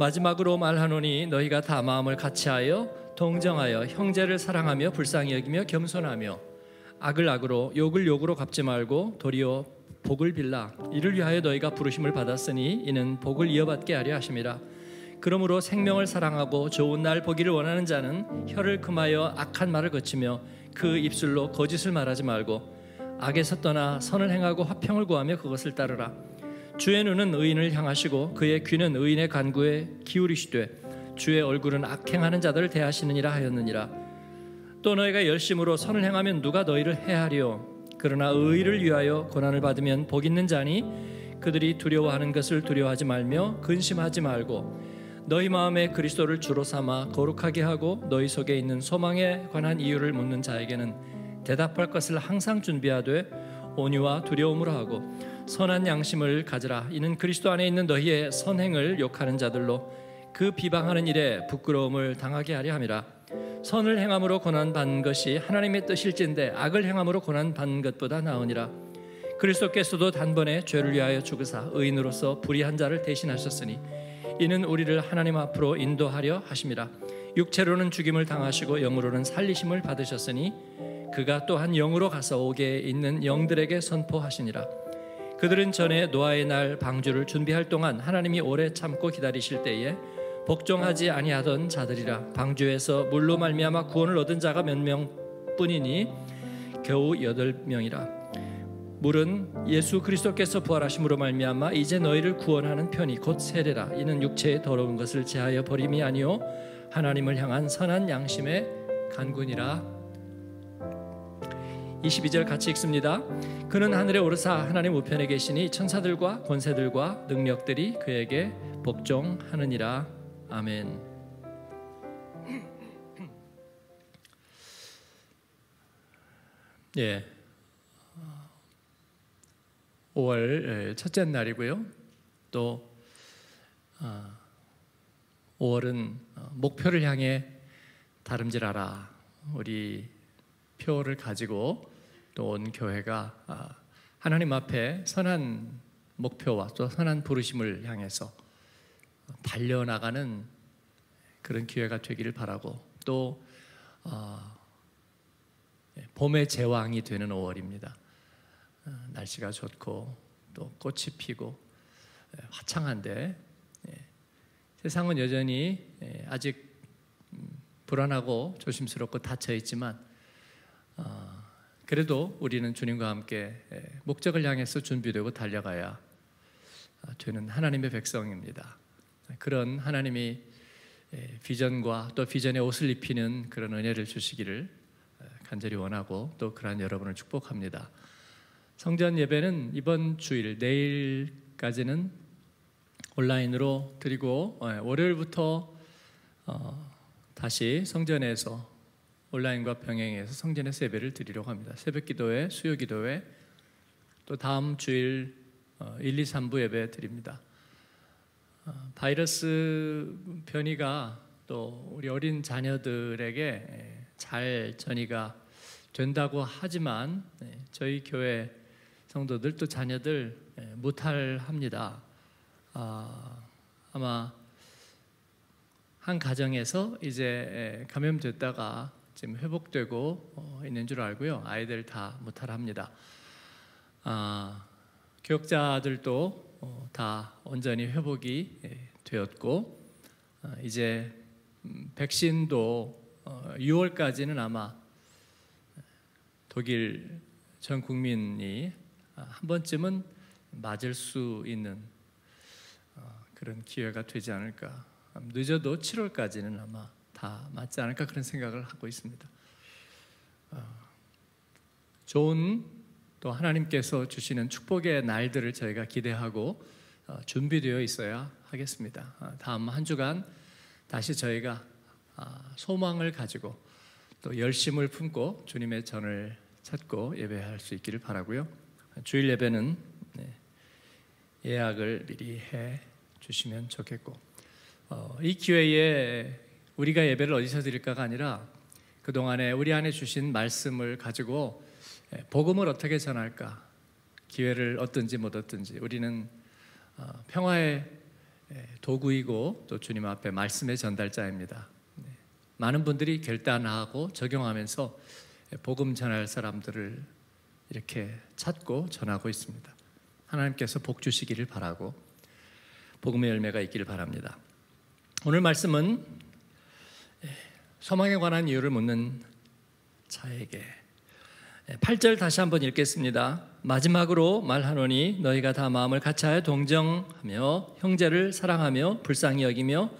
마지막으로 말하노니 너희가 다 마음을 같이하여 동정하여 형제를 사랑하며 불쌍히 여기며 겸손하며 악을 악으로 욕을 욕으로 갚지 말고 도리어 복을 빌라. 이를 위하여 너희가 부르심을 받았으니 이는 복을 이어받게 하려 하심이라. 그러므로 생명을 사랑하고 좋은 날 보기를 원하는 자는 혀를 금하여 악한 말을 거치며 그 입술로 거짓을 말하지 말고 악에서 떠나 선을 행하고 화평을 구하며 그것을 따르라 주의 눈은 의인을 향하시고 그의 귀는 의인의 간구에 기울이시되 주의 얼굴은 악행하는 자들을 대하시느니라 하였느니라. 또 너희가 열심으로 선을 행하면 누가 너희를 해하리요? 그러나 의를 위하여 고난을 받으면 복 있는 자니 그들이 두려워하는 것을 두려워하지 말며 근심하지 말고 너희 마음에 그리스도를 주로 삼아 거룩하게 하고 너희 속에 있는 소망에 관한 이유를 묻는 자에게는 대답할 것을 항상 준비하되 온유와 두려움으로 하고 선한 양심을 가지라. 이는 그리스도 안에 있는 너희의 선행을 욕하는 자들로 그 비방하는 일에 부끄러움을 당하게 하려 함이라. 선을 행함으로 고난 받는 것이 하나님의 뜻일진데 악을 행함으로 고난 받는 것보다 나으니라. 그리스도께서도 단번에 죄를 위하여 죽으사 의인으로서 불의한 자를 대신하셨으니 이는 우리를 하나님 앞으로 인도하려 하심이라 육체로는 죽임을 당하시고 영으로는 살리심을 받으셨으니 그가 또한 영으로 가서 오게 있는 영들에게 선포하시니라 그들은 전에 노아의 날 방주를 준비할 동안 하나님이 오래 참고 기다리실 때에 복종하지 아니하던 자들이라 방주에서 물로 말미암아 구원을 얻은 자가 몇 명뿐이니 겨우 여덟 명이라. 물은 예수 그리스도께서 부활하심으로 말미암아 이제 너희를 구원하는 편이 곧 세례라. 이는 육체의 더러운 것을 제하여 버림이 아니요 하나님을 향한 선한 양심의 간군이라 22절 같이 읽습니다. 그는 하늘에 오르사 하나님 우편에 계시니 천사들과 권세들과 능력들이 그에게 복종하느니라. 아멘. 예. 5월 첫째 날이고요. 또 5월은 어, 목표를 향해 다름질하라. 우리 표를 가지고 또 온 교회가 아, 하나님 앞에 선한 목표와 또 선한 부르심을 향해서 달려나가는 그런 기회가 되기를 바라고 또 어, 예, 봄의 제왕이 되는 5월입니다. 어, 날씨가 좋고 또 꽃이 피고 예, 화창한데 예, 세상은 여전히 아직 음, 불안하고 조심스럽고 닫혀 있지만 어, 그래도 우리는 주님과 함께 목적을 향해서 준비되고 달려가야 되는 하나님의 백성입니다. 그런 하나님이 예, 비전과 또 비전의 옷을 입히는 그런 은혜를 주시기를 어, 간절히 원하고 또 그러한 여러분을 축복합니다. 성전 예배는 이번 주일 내일까지는 온라인으로 드리고 어, 월요일부터 어, 다시 성전에서 온라인과 병행해서 성전에서 예배를 드리려고 합니다. 새벽 기도회, 수요 기도회, 또 다음 주일 1, 2, 3부 예배 드립니다. 어, 바이러스 변이가 또 우리 어린 자녀들에게 예, 잘 전이가 된다고 하지만 예, 저희 교회 성도들 또 자녀들 예, 무탈합니다. 아, 아마 한 가정에서 이제 감염됐다가 지금 회복되고 어, 있는 줄 알고요. 아이들 다 무탈합니다. 아, 교육자들도 어, 다 온전히 회복이 예, 되었고 어, 이제 음, 백신도 6월까지는 어, 아마 독일 전 국민이 한 번쯤은 맞을 수 있는 그런 기회가 되지 않을까. 늦어도 7월까지는 아마 다 맞지 않을까 그런 생각을 하고 있습니다. 좋은 또 하나님께서 주시는 축복의 날들을 저희가 기대하고 어, 준비되어 있어야 하겠습니다. 어, 다음 한 주간 다시 저희가 아, 소망을 가지고 또 열심을 품고 주님의 전을 찾고 예배할 수 있기를 바라고요. 주일 예배는 네, 예약을 미리 해 주시면 좋겠고 어, 이 기회에 우리가 예배를 어디서 드릴까가 아니라 그 동안에 우리 안에 주신 말씀을 가지고 예, 복음을 어떻게 전할까? 기회를 얻든지 못 얻든지 우리는 어, 평화의 예, 도구이고 또 주님 앞에 말씀의 전달자입니다. 네. 많은 분들이 결단하고 적용하면서 복음 전할 사람들을 이렇게 찾고 전하고 있습니다. 하나님께서 복 주시기를 바라고 복음의 열매가 있기를 바랍니다. 오늘 말씀은 예, 소망에 관한 이유를 묻는 자에게 8절 다시 한번 읽겠습니다. 마지막으로 말하노니 너희가 다 마음을 같이하여 동정하며 형제를 사랑하며 불쌍히 여기며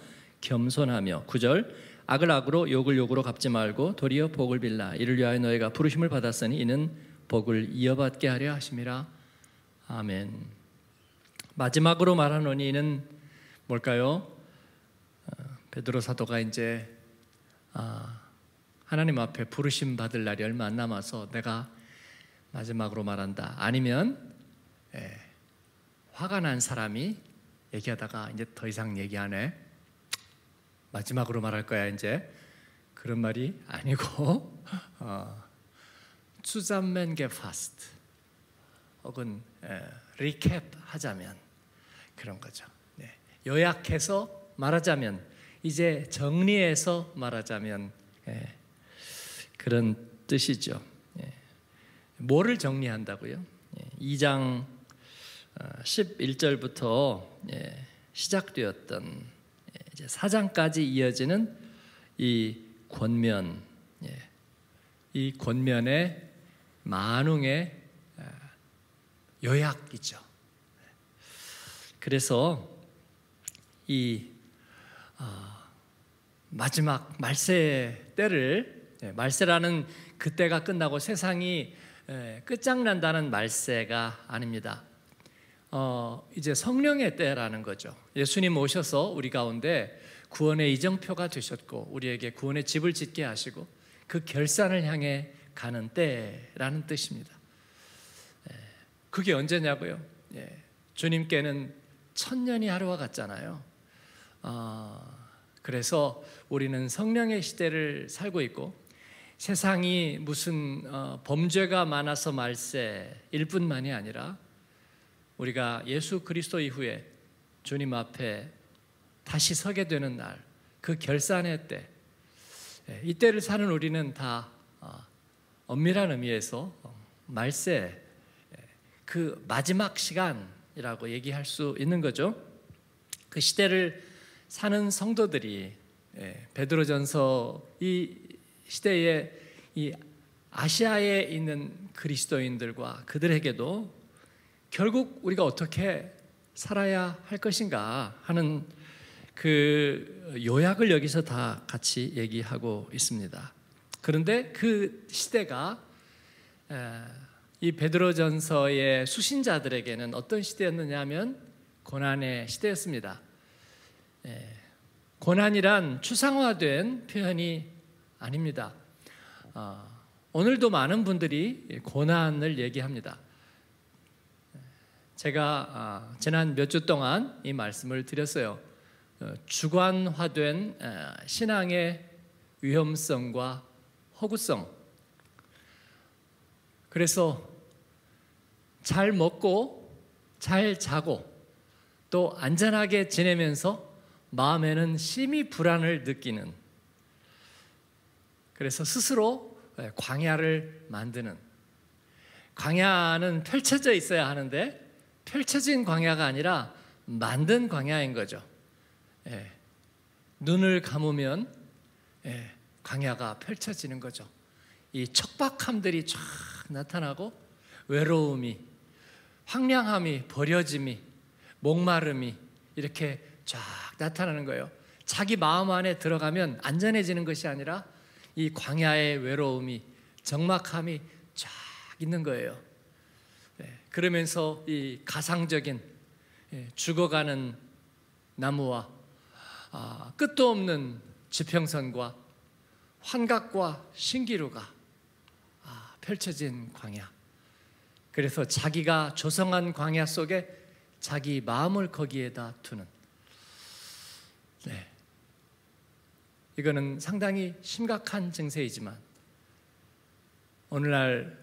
겸손하며 9절 악을 악으로 욕을 욕으로 갚지 말고 도리어 복을 빌라 이를 위하여 너희가 부르심을 받았으니 이는 복을 이어받게 하려 하심이라 아멘. 마지막으로 말하노니 이는 뭘까요? 어, 베드로 사도가 이제 아, 하나님 앞에 부르심 받을 날이 얼마 안 남아서 내가 마지막으로 말한다. 아니면 예, 화가 난 사람이 얘기하다가 이제 더 이상 얘기 안 해. 마지막으로 말할 거야 이제 그런 말이 아니고 어, 추잠맨 게 파스트 혹은 예, 리캡 하자면 그런 거죠. 네. 요약해서 말하자면 이제 정리해서 말하자면 예, 그런 뜻이죠. 예. 뭐를 정리한다고요? 2장 예. 11절부터 어, 예, 시작되었던 이제 4장까지 이어지는 이 권면, 이 권면의 만웅의 요약이죠. 그래서 이 어, 마지막 말세 때를 예, 말세라는 그때가 끝나고 세상이 예, 끝장난다는 말세가 아닙니다. 어, 이제 성령의 때라는 거죠. 예수님 오셔서 우리 가운데 구원의 이정표가 되셨고 우리에게 구원의 집을 짓게 하시고 그 결산을 향해 가는 때라는 뜻입니다. 예, 그게 언제냐고요? 주님께는 천년이 하루와 같잖아요. 어, 그래서 우리는 성령의 시대를 살고 있고 세상이 무슨 어, 범죄가 많아서 말세일 뿐만이 아니라 우리가 예수 그리스도 이후에 주님 앞에 다시 서게 되는 날, 그 결산의 때, 예, 이때를 사는 우리는 다 어, 엄밀한 의미에서 말세, 예, 그 마지막 시간이라고 얘기할 수 있는 거죠. 그 시대를 사는 성도들이 예, 베드로전서 이 시대에 이 아시아에 있는 그리스도인들과 그들에게도 결국 우리가 어떻게 살아야 할 것인가 하는 그 요약을 여기서 다 같이 얘기하고 있습니다. 그런데 그 시대가 이 베드로전서의 수신자들에게는 어떤 시대였느냐면 고난의 시대였습니다. 예, 고난이란 추상화된 표현이 아닙니다. 어, 오늘도 많은 분들이 고난을 얘기합니다. 제가 아, 지난 몇 주 동안 이 말씀을 드렸어요. 어, 주관화된 신앙의 위험성과 허구성. 그래서 잘 먹고 잘 자고 또 안전하게 지내면서 마음에는 심히 불안을 느끼는 그래서 스스로 예, 광야를 만드는 광야는 펼쳐져 있어야 하는데 펼쳐진 광야가 아니라 만든 광야인 거죠. 예. 눈을 감으면 예, 광야가 펼쳐지는 거죠. 이 척박함들이 쫙 나타나고 외로움이, 황량함이, 버려짐이, 목마름이 이렇게 쫙 나타나는 거예요. 자기 마음 안에 들어가면 안전해지는 것이 아니라 이 광야의 외로움이 적막함이 쫙 있는 거예요. 네, 그러면서 이 가상적인 예, 죽어가는 나무와 아, 끝도 없는 지평선과 환각과 신기루가 아, 펼쳐진 광야. 그래서 자기가 조성한 광야 속에 자기 마음을 거기에다 두는 네. 이거는 상당히 심각한 증세이지만 오늘날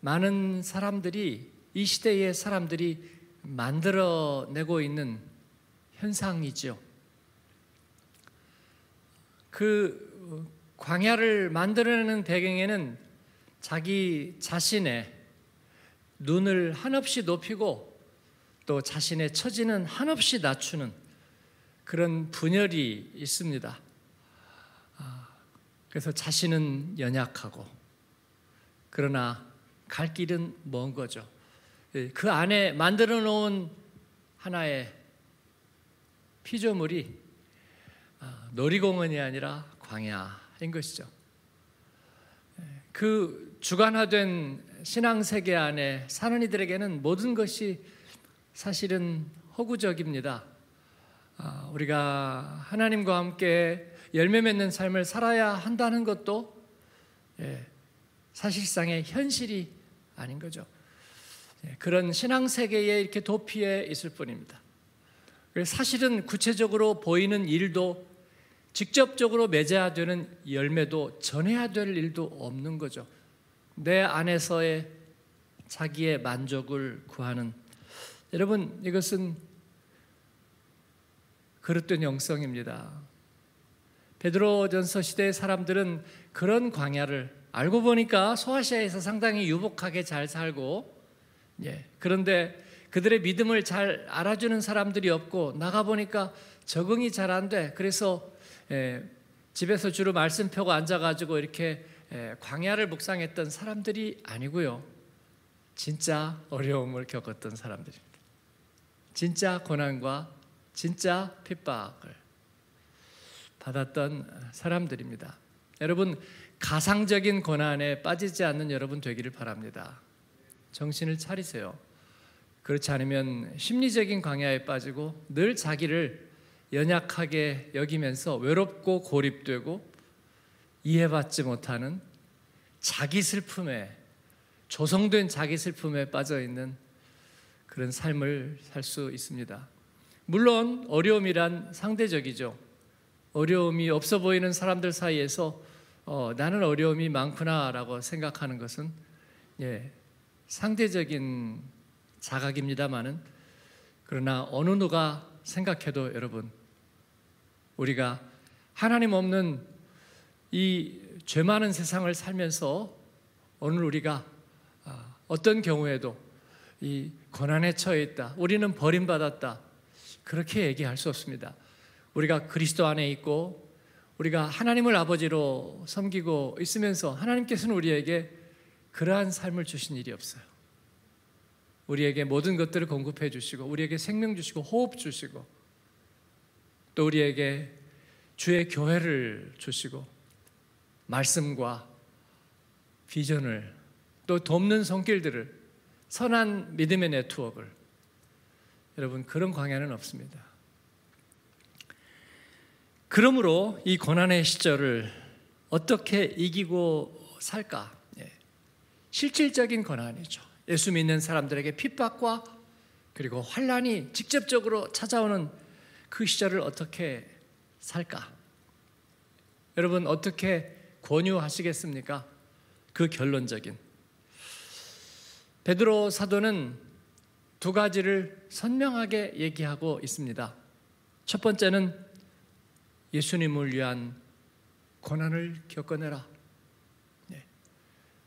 많은 사람들이 이 시대의 사람들이 만들어내고 있는 현상이죠. 그 광야를 만들어내는 배경에는 자기 자신의 눈을 한없이 높이고 또 자신의 처지는 한없이 낮추는 그런 분열이 있습니다. 아, 그래서 자신은 연약하고 그러나 갈 길은 먼 거죠. 예, 그 안에 만들어 놓은 하나의 피조물이 아, 놀이공원이 아니라 광야인 것이죠. 예, 그 주관화된 신앙 세계 안에 사는 이들에게는 모든 것이 사실은 허구적입니다. 아, 우리가 하나님과 함께 열매 맺는 삶을 살아야 한다는 것도 예, 사실상의 현실이 아닌 거죠. 예, 그런 신앙 세계에 이렇게 도피해 있을 뿐입니다. 사실은 구체적으로 보이는 일도 직접적으로 맺어야 되는 열매도 전해야 될 일도 없는 거죠. 내 안에서의 자기의 만족을 구하는 여러분 이것은 그릇된 영성입니다. 베드로전서 시대의 사람들은 그런 광야를 알고 보니까 소아시아에서 상당히 유복하게 잘 살고 예. 그런데 그들의 믿음을 잘 알아주는 사람들이 없고 나가 보니까 적응이 잘 안 돼. 그래서 예, 집에서 주로 말씀 펴고 앉아가지고 이렇게 예, 광야를 묵상했던 사람들이 아니고요. 진짜 어려움을 겪었던 사람들입니다. 진짜 고난과 진짜 핍박을 받았던 사람들입니다. 여러분 가상적인 고난에 빠지지 않는 여러분 되기를 바랍니다. 정신을 차리세요. 그렇지 않으면 심리적인 광야에 빠지고 늘 자기를 연약하게 여기면서 외롭고 고립되고 이해받지 못하는 자기 슬픔에 조성된 자기 슬픔에 빠져 있는 그런 삶을 살 수 있습니다. 물론 어려움이란 상대적이죠. 어려움이 없어 보이는 사람들 사이에서 어, 나는 어려움이 많구나라고 생각하는 것은 예, 상대적인 자각입니다만은 그러나 어느 누가 생각해도 여러분 우리가 하나님 없는 이 죄 많은 세상을 살면서 오늘 우리가 아, 어떤 경우에도 이 고난에 처해 있다. 우리는 버림받았다. 그렇게 얘기할 수 없습니다. 우리가 그리스도 안에 있고 우리가 하나님을 아버지로 섬기고 있으면서 하나님께서는 우리에게 그러한 삶을 주신 일이 없어요. 우리에게 모든 것들을 공급해 주시고 우리에게 생명 주시고 호흡 주시고 또 우리에게 주의 교회를 주시고 말씀과 비전을 또 돕는 손길들을 선한 믿음의 네트워크를 여러분 그런 광야는 없습니다. 그러므로 이 고난의 시절을 어떻게 이기고 살까? 예. 실질적인 고난이죠. 예수 믿는 사람들에게 핍박과 그리고 환란이 직접적으로 찾아오는 그 시절을 어떻게 살까? 여러분 어떻게 권유하시겠습니까? 그 결론적인 베드로 사도는 두 가지를 선명하게 얘기하고 있습니다. 첫 번째는 예수님을 위한 고난을 겪어내라. 네.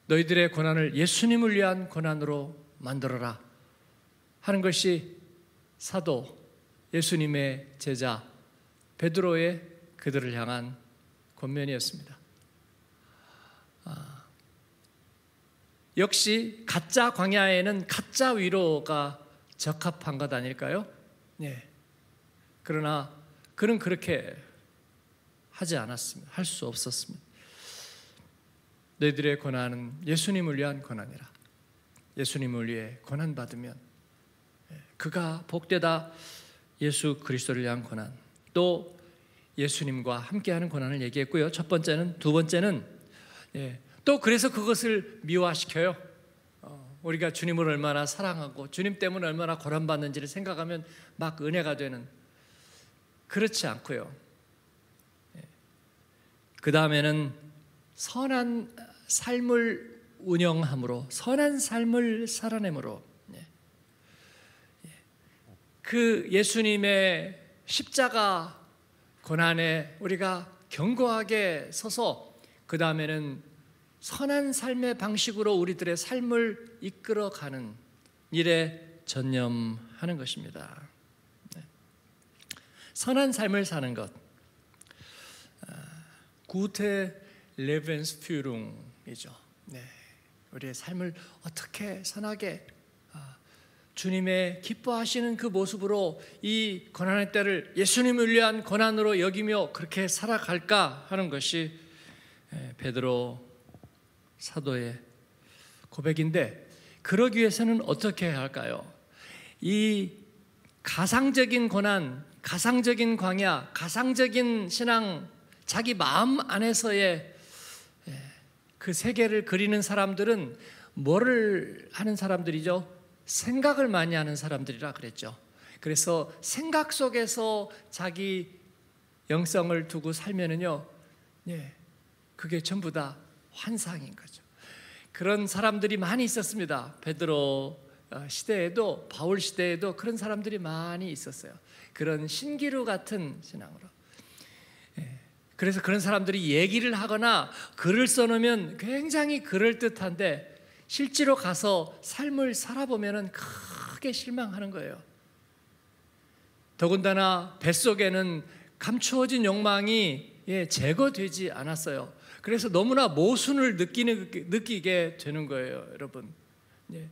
너희들의 고난을 예수님을 위한 고난으로 만들어라. 하는 것이 사도 예수님의 제자 베드로의 그들을 향한 권면이었습니다. 아, 역시 가짜 광야에는 가짜 위로가 적합한 것 아닐까요? 네. 그러나 그는 그렇게 하지 않았습니다. 할 수 없었습니다. 너희들의 고난은 예수님을 위한 고난이라. 예수님을 위해 고난 받으면 예, 그가 복되다 예수 그리스도를 위한 고난. 또 예수님과 함께하는 고난을 얘기했고요. 첫 번째는 두 번째는 예, 또 그래서 그것을 미화시켜요. 어, 우리가 주님을 얼마나 사랑하고 주님 때문에 얼마나 고난 받는지를 생각하면 막 은혜가 되는 그렇지 않고요. 그 다음에는 선한 삶을 운영함으로 선한 삶을 살아내므로 예. 그 예수님의 십자가 고난에 우리가 견고하게 서서 그 다음에는 선한 삶의 방식으로 우리들의 삶을 이끌어가는 일에 전념하는 것입니다. 네. 선한 삶을 사는 것. 구테 레벤스퓨룽이죠. 네. 우리의 삶을 어떻게 선하게 주님의 기뻐하시는 그 모습으로 이 고난의 때를 예수님을 위한 고난으로 여기며 그렇게 살아갈까 하는 것이 베드로 사도의 고백인데 그러기 위해서는 어떻게 해야 할까요? 이 가상적인 고난, 가상적인 광야, 가상적인 신앙, 자기 마음 안에서의 그 세계를 그리는 사람들은 뭐를 하는 사람들이죠? 생각을 많이 하는 사람들이라 그랬죠. 그래서 생각 속에서 자기 영성을 두고 살면은요, 예, 그게 전부 다 환상인 거죠. 그런 사람들이 많이 있었습니다. 베드로 어, 시대에도 바울 시대에도 그런 사람들이 많이 있었어요. 그런 신기루 같은 신앙으로. 예, 그래서 그런 사람들이 얘기를 하거나 글을 써놓으면 굉장히 그럴 듯한데 실제로 가서 삶을 살아보면 크게 실망하는 거예요. 더군다나 뱃속에는 감추어진 욕망이 예, 제거되지 않았어요. 그래서 너무나 모순을 느끼는, 느끼게 되는 거예요, 여러분. 예.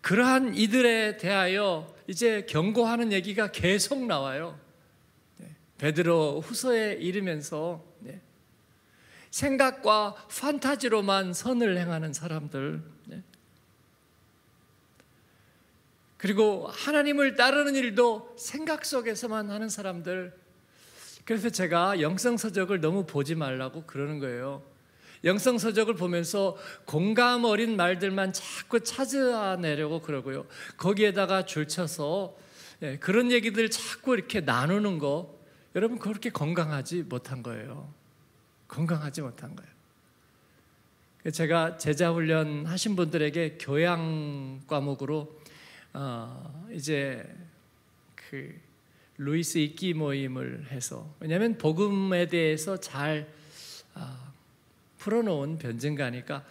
그러한 이들에 대하여 이제 경고하는 얘기가 계속 나와요. 예. 베드로 후서에 이르면서 예. 생각과 판타지로만 선을 행하는 사람들. 네. 그리고 하나님을 따르는 일도 생각 속에서만 하는 사람들. 그래서 제가 영성서적을 너무 보지 말라고 그러는 거예요. 영성서적을 보면서 공감 어린 말들만 자꾸 찾아내려고 그러고요. 거기에다가 줄쳐서 예, 그런 얘기들 자꾸 이렇게 나누는 거 여러분 그렇게 건강하지 못한 거예요. 건강하지 못한 거예요. 제가 제자 훈련 하신 분들에게 교양 과목으로 어 이제 그 루이스 읽기 모임을 해서. 왜냐하면 복음에 대해서 잘어 풀어놓은 변증가니까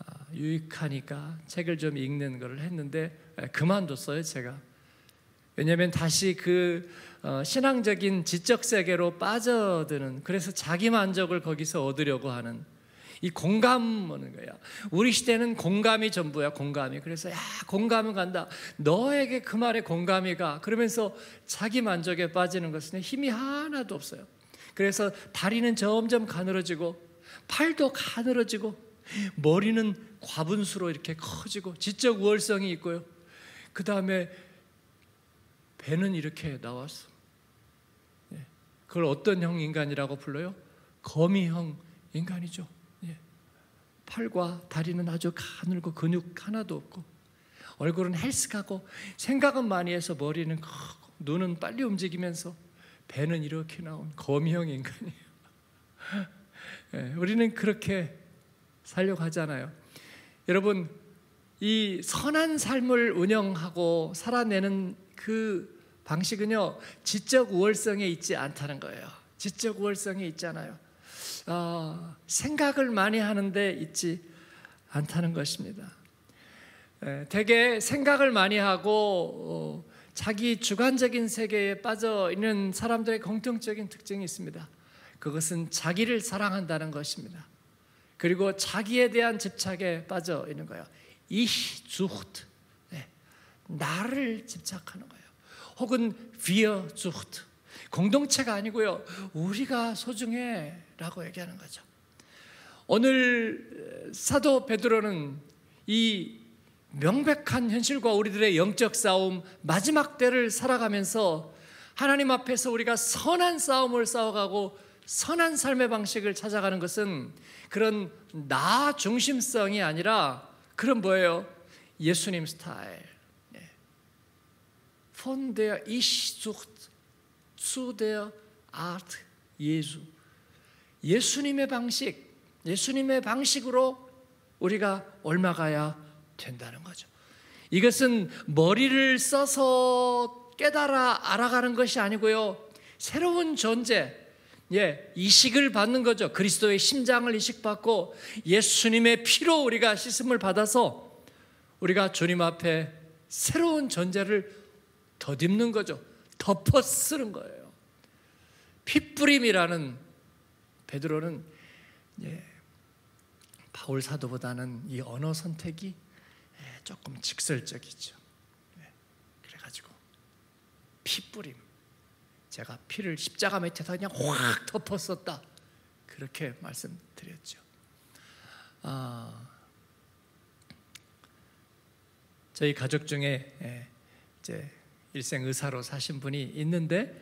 어 유익하니까 책을 좀 읽는 것을 했는데 그만뒀어요 제가. 왜냐하면 다시 그 어, 신앙적인 지적 세계로 빠져드는 그래서 자기 만족을 거기서 얻으려고 하는 이 공감 오는 거야. 우리 시대는 공감이 전부야, 공감이. 그래서 야, 공감은 간다. 너에게 그 말에 공감이 가. 그러면서 자기 만족에 빠지는 것은 힘이 하나도 없어요. 그래서 다리는 점점 가늘어지고 팔도 가늘어지고 머리는 과분수로 이렇게 커지고 지적 우월성이 있고요. 그 다음에 배는 이렇게 나왔어. 예. 그걸 어떤 형 인간이라고 불러요? 거미형 인간이죠. 예. 팔과 다리는 아주 가늘고 근육 하나도 없고 얼굴은 헬스하고 생각은 많이 해서 머리는 크고 눈은 빨리 움직이면서 배는 이렇게 나온 거미형 인간이에요. 예. 우리는 그렇게 살려고 하잖아요. 여러분 이 선한 삶을 운영하고 살아내는 그 방식은요 지적 우월성에 있지 않다는 거예요. 지적 우월성에 있잖아요. 어, 생각을 많이 하는데 있지 않다는 것입니다. 에, 대개 생각을 많이 하고 어, 자기 주관적인 세계에 빠져 있는 사람들의 공통적인 특징이 있습니다. 그것은 자기를 사랑한다는 것입니다. 그리고 자기에 대한 집착에 빠져 있는 거예요. Ich. 네. 나를 집착하는 거예요. 혹은 wir sucht. 공동체가 아니고요. 우리가 소중해라고 얘기하는 거죠. 오늘 사도 베드로는 이 명백한 현실과 우리들의 영적 싸움 마지막 때를 살아가면서 하나님 앞에서 우리가 선한 싸움을 싸워가고 선한 삶의 방식을 찾아가는 것은 그런 나 중심성이 아니라 그럼 뭐예요? 예수님 스타일. Von der Ich-Sucht zu der Art Jesu. 예수님의 방식, 예수님의 방식으로 우리가 옮아가야 된다는 거죠. 이것은 머리를 써서 깨달아 알아가는 것이 아니고요. 새로운 존재, 예, 이식을 받는 거죠. 그리스도의 심장을 이식받고 예수님의 피로 우리가 씻음을 받아서 우리가 주님 앞에 새로운 존재를 덧입는 거죠. 덮어 쓰는 거예요. 핏부림이라는 베드로는 예, 바울 사도보다는 이 언어 선택이 예, 조금 직설적이죠. 예, 그래가지고 핏부림. 제가 피를 십자가 밑에서 그냥 확 덮었었다. 그렇게 말씀드렸죠. 아, 저희 가족 중에 예, 이제 일생 의사로 사신 분이 있는데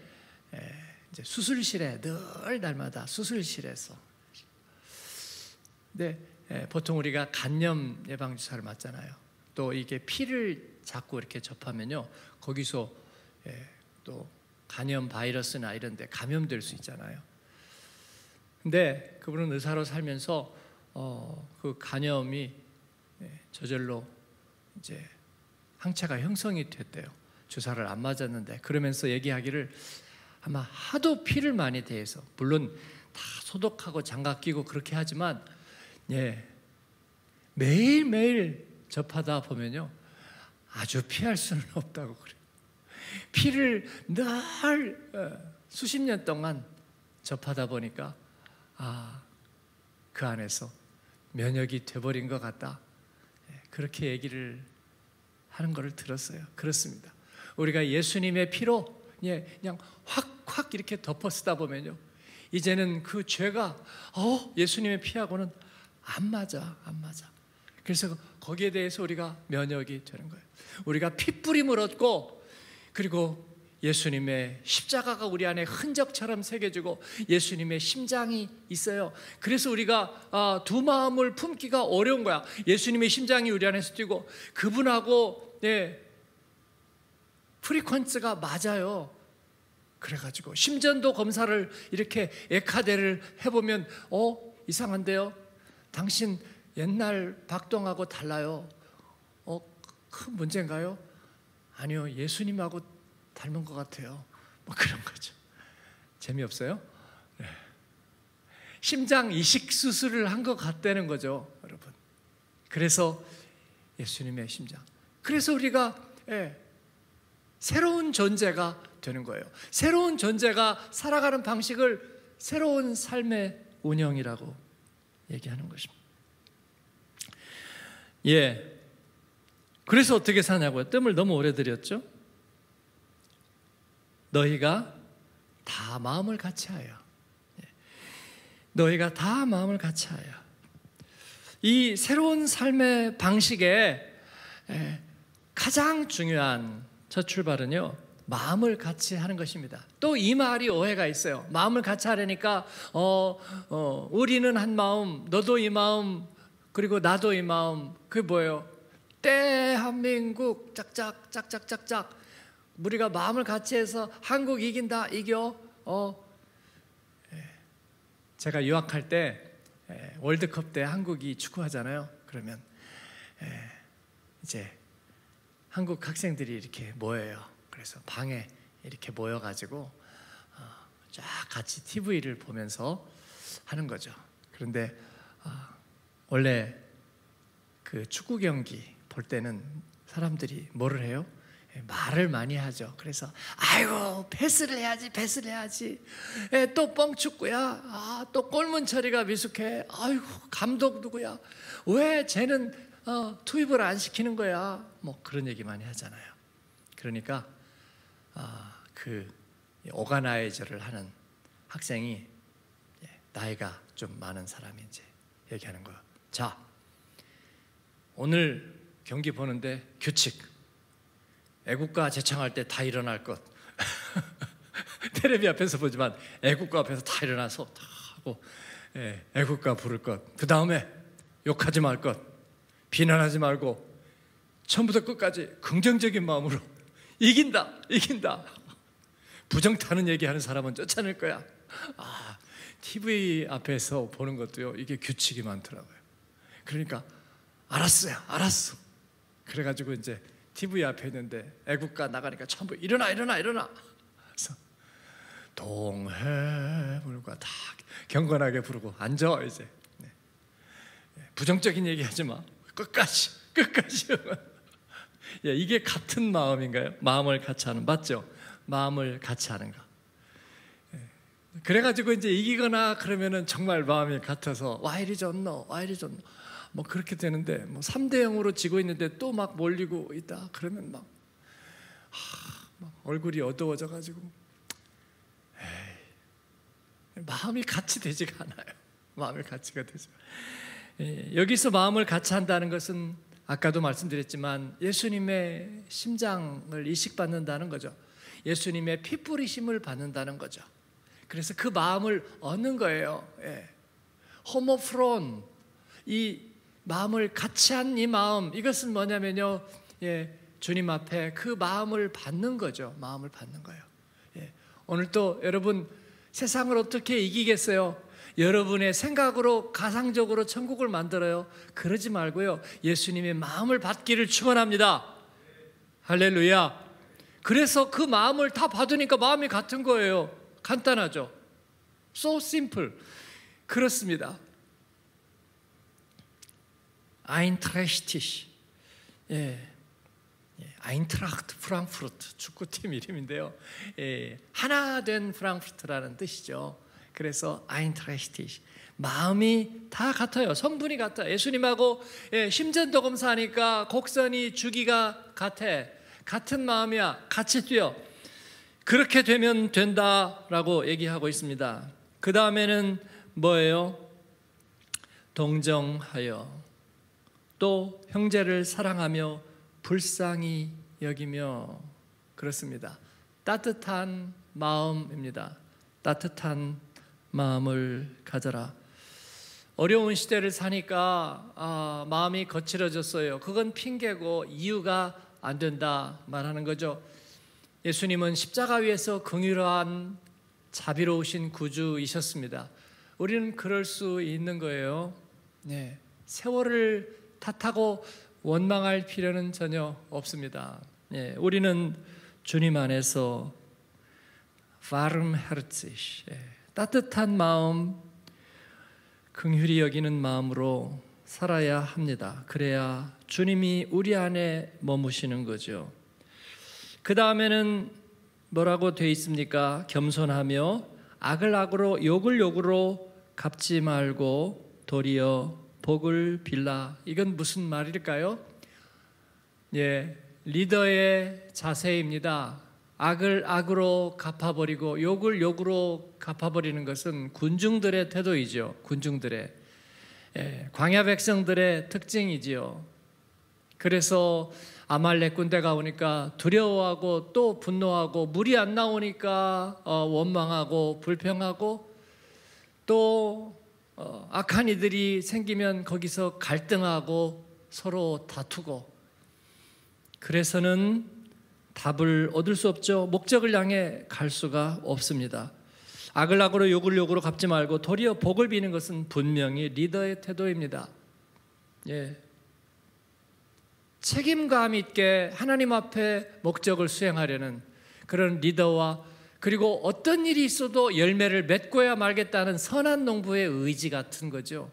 예, 이제 수술실에 늘 날마다 수술실에서 근데 예, 보통 우리가 간염 예방 주사를 맞잖아요. 또 이게 피를 자꾸 이렇게 접하면요 거기서 또 간염 바이러스나 이런 데 감염될 수 있잖아요. 근데 그분은 의사로 살면서 어, 그 간염이 저절로 이제 항체가 형성이 됐대요. 주사를 안 맞았는데 그러면서 얘기하기를 아마 하도 피를 많이 대해서 물론 다 소독하고 장갑 끼고 그렇게 하지만 예 매일 매일 접하다 보면요 아주 피할 수는 없다고 그래요. 피를 늘 어, 수십 년 동안 접하다 보니까 아 그 안에서 면역이 돼버린 것 같다. 예, 그렇게 얘기를 하는 것을 들었어요. 그렇습니다. 우리가 예수님의 피로 예, 그냥 확확 이렇게 덮어 쓰다 보면요. 이제는 그 죄가 어, 예수님의 피하고는 안 맞아. 안 맞아. 그래서 거기에 대해서 우리가 면역이 되는 거예요. 우리가 핏부림을 얻고 그리고 예수님의 십자가가 우리 안에 흔적처럼 새겨지고 예수님의 심장이 있어요. 그래서 우리가 아, 두 마음을 품기가 어려운 거야. 예수님의 심장이 우리 안에서 뛰고 그분하고 예, 프리퀀스가 맞아요. 그래가지고 심전도 검사를 이렇게 에카데를 해보면 어 이상한데요. 당신 옛날 박동하고 달라요. 어큰 문제인가요? 아니요, 예수님하고 닮은 것 같아요. 뭐 그런 거죠. 재미없어요? 네. 심장 이식 수술을 한 것 같다는 거죠, 여러분. 그래서 예수님의 심장. 그래서 우리가 예, 새로운 존재가 되는 거예요. 새로운 존재가 살아가는 방식을 새로운 삶의 운영이라고 얘기하는 것입니다. 예. 그래서 어떻게 사냐고요? 뜸을 너무 오래 들였죠? 너희가 다 마음을 같이 하여. 예. 너희가 다 마음을 같이 하여. 이 새로운 삶의 방식에 예, 가장 중요한 첫 출발은요, 마음을 같이 하는 것입니다. 또 이 말이 오해가 있어요. 마음을 같이 하려니까, 어, 어, 우리는 한 마음, 너도 이 마음, 그리고 나도 이 마음, 그게 뭐예요? 대한민국 짝짝 짝짝 짝짝 우리가 마음을 같이 해서 한국 이긴다 이겨 어 예. 제가 유학할 때 예, 월드컵 때 한국이 축구하잖아요. 그러면 예, 이제 한국 학생들이 이렇게 모여요. 그래서 방에 이렇게 모여가지고 어, 쫙 같이 TV를 보면서 하는 거죠. 그런데 어, 원래 그 축구 경기 볼 때는 사람들이 뭐를 해요? 예, 말을 많이 하죠. 그래서 아이고 패스를 해야지, 패스를 해야지. 예, 또 뻥축구야. 아, 또 골문 처리가 미숙해. 아이고 감독 누구야? 왜 쟤는 어, 투입을 안 시키는 거야? 뭐 그런 얘기 많이 하잖아요. 그러니까 아, 그 오가나이저를 하는 학생이 예, 나이가 좀 많은 사람이 이제 얘기하는 거야. 자, 오늘 경기 보는데 규칙. 애국가 제창할 때 다 일어날 것. 테레비 앞에서 보지만 애국가 앞에서 다 일어나서 다 하고 예, 애국가 부를 것. 그 다음에 욕하지 말 것. 비난하지 말고 처음부터 끝까지 긍정적인 마음으로 이긴다, 이긴다. 부정 타는 얘기하는 사람은 쫓아낼 거야. 아, TV 앞에서 보는 것도요. 이게 규칙이 많더라고요. 그러니까 알았어요, 알았어. 그래가지고 이제 TV 앞에 있는데 애국가 나가니까 전부 일어나 일어나 일어나. 그래서 동해물과 다 경건하게 부르고 앉아 이제 네. 부정적인 얘기 하지 마 끝까지 끝까지 예, 이게 같은 마음인가요? 마음을 같이 하는 맞죠? 마음을 같이 하는 거. 예. 그래가지고 이제 이기거나 그러면은 정말 마음이 같아서 와 이리 좋노 와 이리 좋노 뭐 그렇게 되는데 뭐 3대 0으로 지고 있는데 또 막 몰리고 있다 그러면 막, 하, 막 얼굴이 어두워져 가지고 마음이 같이 되지가 않아요. 마음이 같이가 되죠. 예, 여기서 마음을 같이 한다는 것은 아까도 말씀드렸지만 예수님의 심장을 이식받는다는 거죠. 예수님의 피 뿌리심을 받는다는 거죠. 그래서 그 마음을 얻는 거예요. 예. 호모프론 이 마음을 같이 한 이 마음 이것은 뭐냐면요. 예, 주님 앞에 그 마음을 받는 거죠. 마음을 받는 거예요. 예. 오늘 또 여러분 세상을 어떻게 이기겠어요? 여러분의 생각으로 가상적으로 천국을 만들어요. 그러지 말고요. 예수님의 마음을 받기를 축원합니다. 할렐루야. 그래서 그 마음을 다 받으니까 마음이 같은 거예요. 간단하죠. So simple. 그렇습니다. 아인트레시티시. 예. 아인트라흐트 프랑크푸르트 축구팀 이름인데요. 예, 하나 된 프랑크푸르트라는 뜻이죠. 그래서 아인트라히티 마음이 다 같아요. 성분이 같아. 예수님하고 예, 심전도 검사하니까 곡선이 주기가 같아. 같은 마음이야. 같이 뛰어. 그렇게 되면 된다라고 얘기하고 있습니다. 그 다음에는 뭐예요? 동정하여 또 형제를 사랑하며 불쌍히 여기며 그렇습니다. 따뜻한 마음입니다. 따뜻한 마음을 가져라. 어려운 시대를 사니까 아, 마음이 거칠어졌어요. 그건 핑계고 이유가 안 된다 말하는 거죠. 예수님은 십자가 위에서 긍휼한 자비로우신 구주이셨습니다. 우리는 그럴 수 있는 거예요. 네. 세월을 탓하고 원망할 필요는 전혀 없습니다. 예, 우리는 주님 안에서 varm Herz, 예, 따뜻한 마음, 긍휼히 여기는 마음으로 살아야 합니다. 그래야 주님이 우리 안에 머무시는 거죠. 그 다음에는 뭐라고 돼 있습니까? 겸손하며 악을 악으로 욕을 욕으로 갚지 말고 도리어 복을 빌라. 이건 무슨 말일까요? 예, 리더의 자세입니다. 악을 악으로 갚아버리고 욕을 욕으로 갚아버리는 것은 군중들의 태도이죠. 군중들의 예, 광야 백성들의 특징이지요. 그래서 아말렉 군대가 오니까 두려워하고 또 분노하고 물이 안 나오니까 어, 원망하고 불평하고 또 어, 악한 이들이 생기면 거기서 갈등하고 서로 다투고 그래서는 답을 얻을 수 없죠. 목적을 향해 갈 수가 없습니다. 악을 악으로 욕을 욕으로 갚지 말고 도리어 복을 비는 것은 분명히 리더의 태도입니다. 예. 책임감 있게 하나님 앞에 목적을 수행하려는 그런 리더와 그리고 어떤 일이 있어도 열매를 맺고야 말겠다는 선한 농부의 의지 같은 거죠.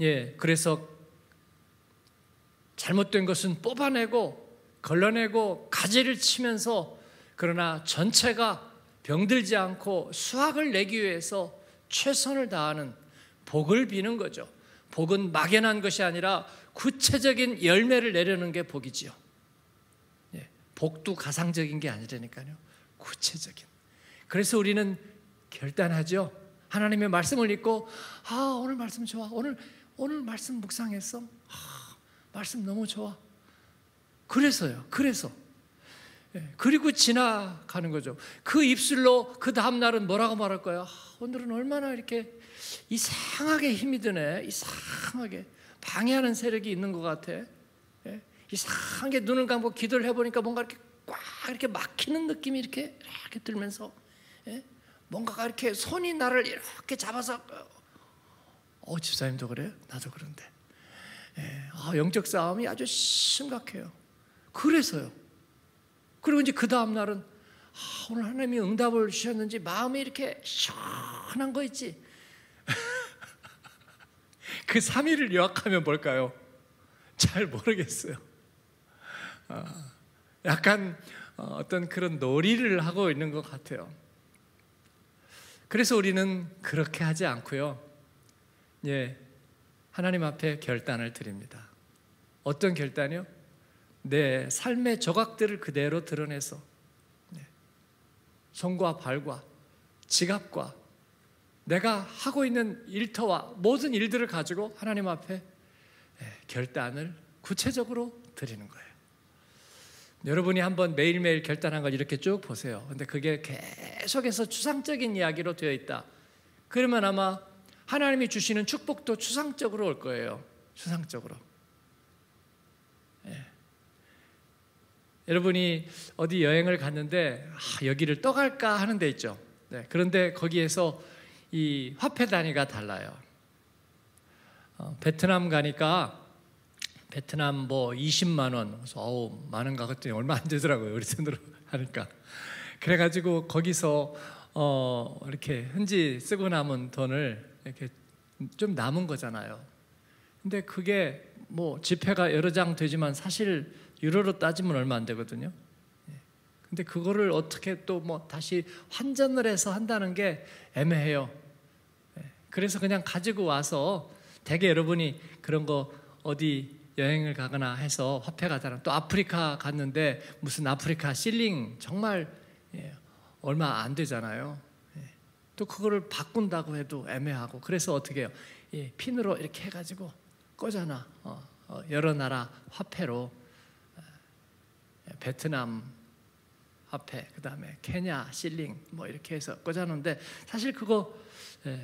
예, 그래서 잘못된 것은 뽑아내고 걸러내고 가지를 치면서 그러나 전체가 병들지 않고 수확을 내기 위해서 최선을 다하는 복을 비는 거죠. 복은 막연한 것이 아니라 구체적인 열매를 내려는 게 복이지요. 예, 복도 가상적인 게 아니라니까요. 구체적인. 그래서 우리는 결단하죠. 하나님의 말씀을 읽고 아 오늘 말씀 좋아. 오늘 오늘 말씀 묵상했어. 아, 말씀 너무 좋아. 그래서요. 그래서 예, 그리고 지나가는 거죠. 그 입술로 그 다음 날은 뭐라고 말할 거야? 아, 오늘은 얼마나 이렇게 이상하게 힘이 드네. 이상하게 방해하는 세력이 있는 것 같아. 예, 이상하게 눈을 감고 기도를 해보니까 뭔가 이렇게 꽉 이렇게 막히는 느낌이 이렇게 이렇게 들면서 예? 뭔가가 이렇게 손이 나를 이렇게 잡아서 어 집사님도 그래요? 나도 그런데 예. 아, 영적 싸움이 아주 심각해요. 그래서요. 그리고 이제 그 다음 날은 아, 오늘 하나님이 응답을 주셨는지 마음이 이렇게 시원한 거 있지. 그 3일을 요약하면 뭘까요? 잘 모르겠어요. 아, 약간 어, 어떤 그런 놀이를 하고 있는 것 같아요. 그래서 우리는 그렇게 하지 않고요. 예, 하나님 앞에 결단을 드립니다. 어떤 결단이요? 내 삶의 조각들을 그대로 드러내서 네, 손과 발과 지갑과 내가 하고 있는 일터와 모든 일들을 가지고 하나님 앞에 예, 결단을 구체적으로 드리는 거예요. 여러분이 한번 매일매일 결단한 걸 이렇게 쭉 보세요. 근데 그게 계속해서 추상적인 이야기로 되어 있다. 그러면 아마 하나님이 주시는 축복도 추상적으로 올 거예요. 추상적으로. 여러분이 어디 여행을 갔는데 아, 여기를 떠갈까 하는 데 있죠. 네. 그런데 거기에서 이 화폐 단위가 달라요. 어, 베트남 가니까 베트남 뭐 20만 원, 그래서 어우 많은가 그랬더니 얼마 안 되더라고요 우리 돈으로 하니까. 그래가지고 거기서 어 이렇게 현지 쓰고 남은 돈을 이렇게 좀 남은 거잖아요. 근데 그게 뭐 지폐가 여러 장 되지만 사실 유로로 따지면 얼마 안 되거든요. 예. 근데 그거를 어떻게 또 뭐 다시 환전을 해서 한다는 게 애매해요. 예. 그래서 그냥 가지고 와서 대개 여러분이 그런 거 어디 여행을 가거나 해서 화폐 가잖아. 또 아프리카 갔는데 무슨 아프리카 실링 정말 예, 얼마 안 되잖아요. 예. 또 그거를 바꾼다고 해도 애매하고 그래서 어떻게 해요? 예, 핀으로 이렇게 해가지고 어, 여러 나라 화폐로 예, 베트남 화폐, 그 다음에 케냐 실링 뭐 이렇게 해서 꽂아놓는데 사실 그거 예,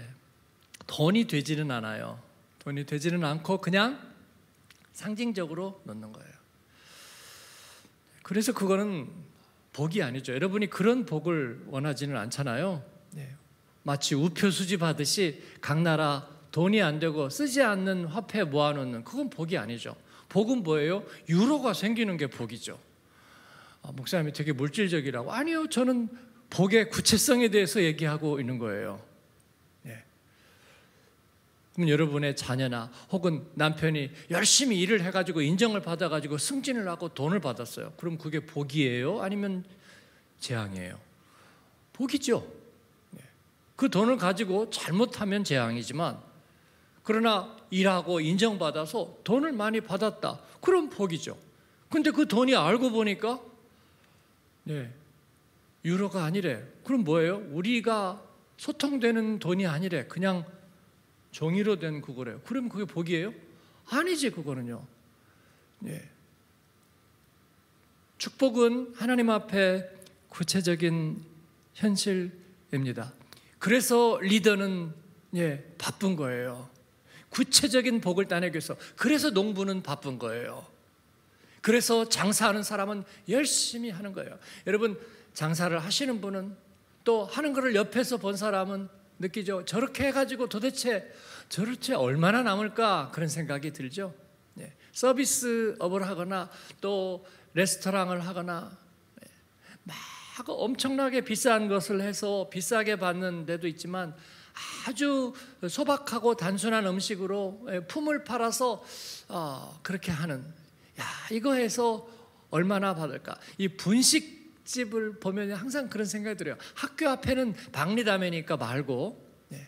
돈이 되지는 않아요. 돈이 되지는 않고 그냥 상징적으로 넣는 거예요. 그래서 그거는 복이 아니죠. 여러분이 그런 복을 원하지는 않잖아요. 네. 마치 우표 수집하듯이 각 나라 돈이 안 되고 쓰지 않는 화폐 모아놓는 그건 복이 아니죠. 복은 뭐예요? 유로가 생기는 게 복이죠. 아, 목사님이 되게 물질적이라고 아니요, 저는 복의 구체성에 대해서 얘기하고 있는 거예요. 그럼 여러분의 자녀나 혹은 남편이 열심히 일을 해가지고 인정을 받아가지고 승진을 하고 돈을 받았어요. 그럼 그게 복이에요? 아니면 재앙이에요? 복이죠. 네. 그 돈을 가지고 잘못하면 재앙이지만 그러나 일하고 인정받아서 돈을 많이 받았다. 그럼 복이죠. 근데 그 돈이 알고 보니까 네, 유로가 아니래. 그럼 뭐예요? 우리가 소통되는 돈이 아니래. 그냥 종이로 된 그거래요. 그럼 그게 복이에요? 아니지 그거는요. 예. 축복은 하나님 앞에 구체적인 현실입니다. 그래서 리더는 예, 바쁜 거예요. 구체적인 복을 따내기 위해서. 그래서 농부는 바쁜 거예요. 그래서 장사하는 사람은 열심히 하는 거예요. 여러분, 장사를 하시는 분은 또 하는 것을 옆에서 본 사람은 느끼죠. 저렇게 해가지고 도대체 저렇게 얼마나 남을까 그런 생각이 들죠. 네. 서비스 업을 하거나 또 레스토랑을 하거나 네. 막 엄청나게 비싼 것을 해서 비싸게 받는 데도 있지만 아주 소박하고 단순한 음식으로 예, 품을 팔아서 어, 그렇게 하는 야 이거 해서 얼마나 받을까 이 분식 집을 보면 항상 그런 생각이 들어요. 학교 앞에는 박리다매니까 말고 네.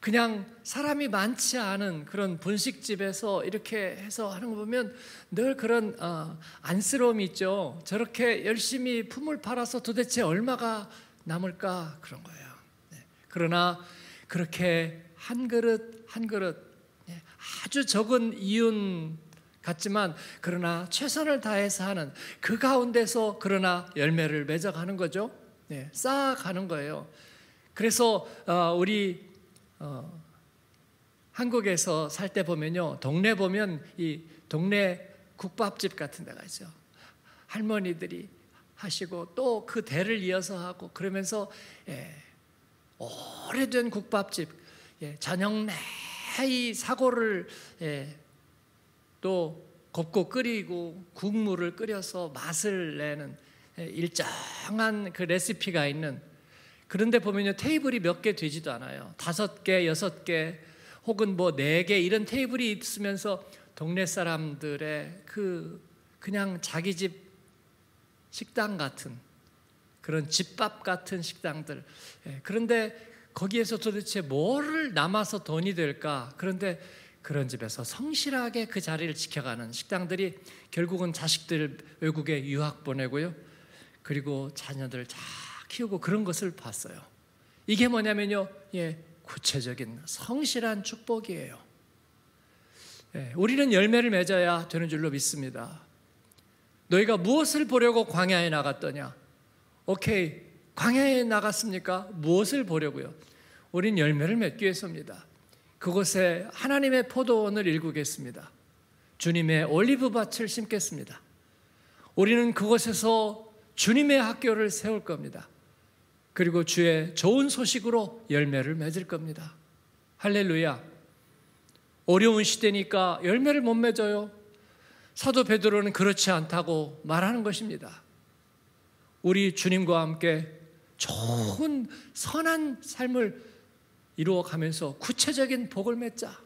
그냥 사람이 많지 않은 그런 분식집에서 이렇게 해서 하는 거 보면 늘 그런 어, 안쓰러움이 있죠. 저렇게 열심히 품을 팔아서 도대체 얼마가 남을까 그런 거예요. 네. 그러나 그렇게 한 그릇 한 그릇 네. 아주 적은 이윤 같지만 그러나 최선을 다해서 하는 그 가운데서 그러나 열매를 맺어가는 거죠. 네, 쌓아가는 거예요. 그래서 어, 우리 어, 한국에서 살 때 보면요, 동네 보면 이 동네 국밥집 같은 데가 있죠. 할머니들이 하시고 또 그 대를 이어서 하고 그러면서 예, 오래된 국밥집 예, 저녁 내 이 사고를 예, 또 곱고 끓이고 국물을 끓여서 맛을 내는 일정한 그 레시피가 있는 그런데 보면요 테이블이 몇 개 되지도 않아요. 다섯 개, 여섯 개 혹은 뭐 네 개 이런 테이블이 있으면서 동네 사람들의 그 그냥 자기 집 식당 같은 그런 집밥 같은 식당들. 예, 그런데 거기에서 도대체 뭐를 남아서 돈이 될까? 그런데 그런 집에서 성실하게 그 자리를 지켜가는 식당들이 결국은 자식들 외국에 유학 보내고요. 그리고 자녀들 잘 키우고 그런 것을 봤어요. 이게 뭐냐면요. 예, 구체적인 성실한 축복이에요. 예, 우리는 열매를 맺어야 되는 줄로 믿습니다. 너희가 무엇을 보려고 광야에 나갔더냐? 오케이. 광야에 나갔습니까? 무엇을 보려고요? 우린 열매를 맺기 위해서입니다. 그곳에 하나님의 포도원을 일구겠습니다. 주님의 올리브 밭을 심겠습니다. 우리는 그곳에서 주님의 학교를 세울 겁니다. 그리고 주의 좋은 소식으로 열매를 맺을 겁니다. 할렐루야. 어려운 시대니까 열매를 못 맺어요. 사도 베드로는 그렇지 않다고 말하는 것입니다. 우리 주님과 함께 좋은 선한 삶을 이루어가면서 구체적인 복을 맺자.